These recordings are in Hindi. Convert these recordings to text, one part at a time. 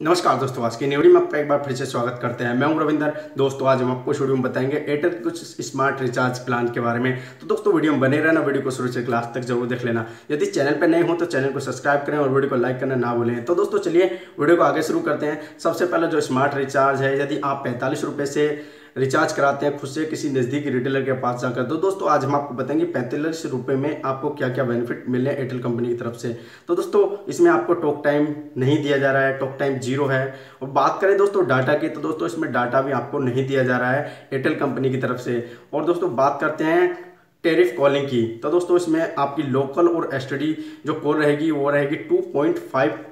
नमस्कार दोस्तों, आज की न्यूडी में आपका एक बार फिर से स्वागत करते हैं। मैं हूँ रविंदर। दोस्तों, आज हम आपको वीडियो में बताएँगे एयरटेल कुछ स्मार्ट रिचार्ज प्लान के बारे में। तो दोस्तों, वीडियो में बने रहना, वीडियो को शुरू से क्लास तक ज़रूर देख लेना। यदि चैनल पर नए हो तो चैनल को सब्सक्राइब करें और वीडियो को लाइक करना ना भूलें। तो दोस्तों, चलिए वीडियो को आगे शुरू करते हैं। सबसे पहले जो स्मार्ट रिचार्ज है, यदि आप पैंतालीस से रिचार्ज कराते हैं, खुद से किसी नज़दीकी रिटेलर के पास जाकर। तो दोस्तों, आज हम आपको बताएँगे पैंतालीस रुपये में आपको क्या क्या बेनिफिट मिले एयरटेल कंपनी की तरफ़ से। तो दोस्तों, इसमें आपको टॉक टाइम नहीं दिया जा रहा है टॉक टाइम ज़ीरो है। और बात करें दोस्तों डाटा की तो दोस्तों इसमें डाटा भी आपको नहीं दिया जा रहा है एयरटेल कंपनी की तरफ़ से। और दोस्तों, बात करते हैं टेरिफ कॉलिंग की। तो दोस्तों, इसमें आपकी लोकल और STD जो कॉल रहेगी, वो रहेगी टू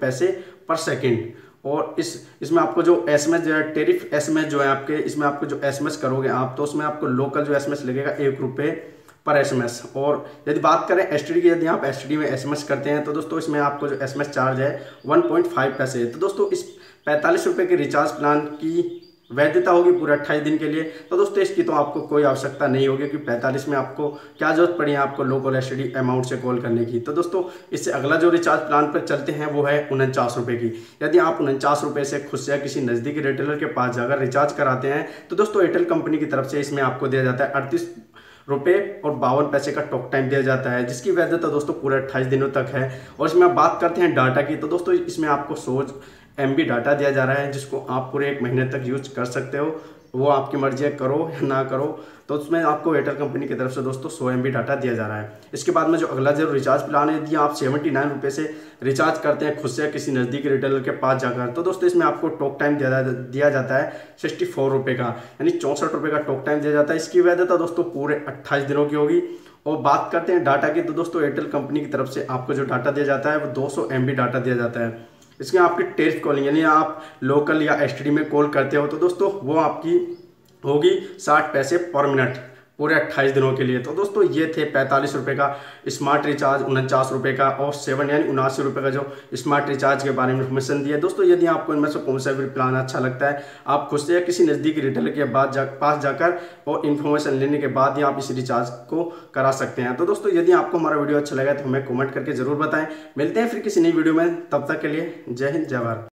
पैसे पर सेकेंड और इस, इसमें आपको जो एस एम एस जो है, टेरिफ एस एम एस जो है आपके, इसमें आपको जो एस एम एस करोगे आप तो उसमें आपको लोकल जो एस एम एस लगेगा, एक रुपये पर एस एम एस और यदि बात करें एस टी डी की, यदि आप एस टी डी में एस एम एस करते हैं तो दोस्तों इसमें आपको जो एस एम एस चार्ज है 1.5 पैसे। तो दोस्तों इस पैंतालीस रुपये के रिचार्ज प्लान की वैधता होगी पूरे अट्ठाईस दिन के लिए। तो दोस्तों, इसकी तो आपको कोई आवश्यकता नहीं होगी, क्योंकि पैंतालीस में आपको क्या ज़रूरत पड़ी है आपको लोकल एस अमाउंट से कॉल करने की। तो दोस्तों, इससे अगला जो रिचार्ज प्लान पर चलते हैं, वो है उनचास रुपये की। यदि आप उनचास रुपये से खुद से किसी नज़दीकी रिटेलर के पास जाकर रिचार्ज कराते हैं तो दोस्तों एयरटेल कंपनी की तरफ़ से इसमें आपको दिया जाता है अड़तीस रुपये और बावन पैसे का टॉक टाइम दिया जाता है, जिसकी वैधता दोस्तों पूरे अट्ठाईस दिनों तक है। और इसमें आप बात करते हैं डाटा की तो दोस्तों, इसमें आपको सोच एमबी डाटा दिया जा रहा है, जिसको आप पूरे एक महीने तक यूज़ कर सकते हो। वो आपकी मर्ज़ी है, करो या ना करो। तो उसमें आपको एयरटेल कंपनी की तरफ़ से दोस्तों सौ एम डाटा दिया जा रहा है। इसके बाद में जो अगला जो रिचार्ज प्लान है, यदि आप सेवेंटी नाइन रुपये से रिचार्ज करते हैं खुद से किसी नज़दीकी रिटेलर के पास जाकर तो दोस्तों इसमें आपको टॉक टाइम दिया दिया जाता है सिक्सटी फोर रुपये का, यानी चौंसठ रुपये का टॉक टाइम दिया जाता है। इसकी वैधता दोस्तों पूरे अट्ठाईस दिनों की होगी। और बात करते हैं डाटा की तो दोस्तों एयरटेल कंपनी की तरफ़ से आपको जो डाटा दिया जाता है, वो दो सौ डाटा दिया जाता है। इसमें आपकी टेस्ट कॉलिंग यानी आप लोकल या एसटीडी में कॉल करते हो तो दोस्तों, वो आपकी होगी साठ पैसे पर मिनट पूरे अट्ठाईस दिनों के लिए। तो दोस्तों, ये थे पैंतालीस रुपये का स्मार्ट रिचार्ज उनचास रुपये का और सेवन यानी उनासी रुपये का जो स्मार्ट रिचार्ज के बारे में इन्फॉर्मेशन दी है दोस्तों, यदि आपको इनमें से कौन सा भी प्लान अच्छा लगता है, आप खुद से या किसी नज़दीकी रिटेलर के बाद जा, पास जाकर और इन्फॉर्मेशन लेने के बाद ही आप इस रिचार्ज को करा सकते हैं। तो दोस्तों, यदि आपको हमारा वीडियो अच्छा लगा तो हमें कॉमेंट करके ज़रूर बताएँ। मिलते हैं फिर किसी नई वीडियो में। तब तक के लिए जय हिंद, जय भारत।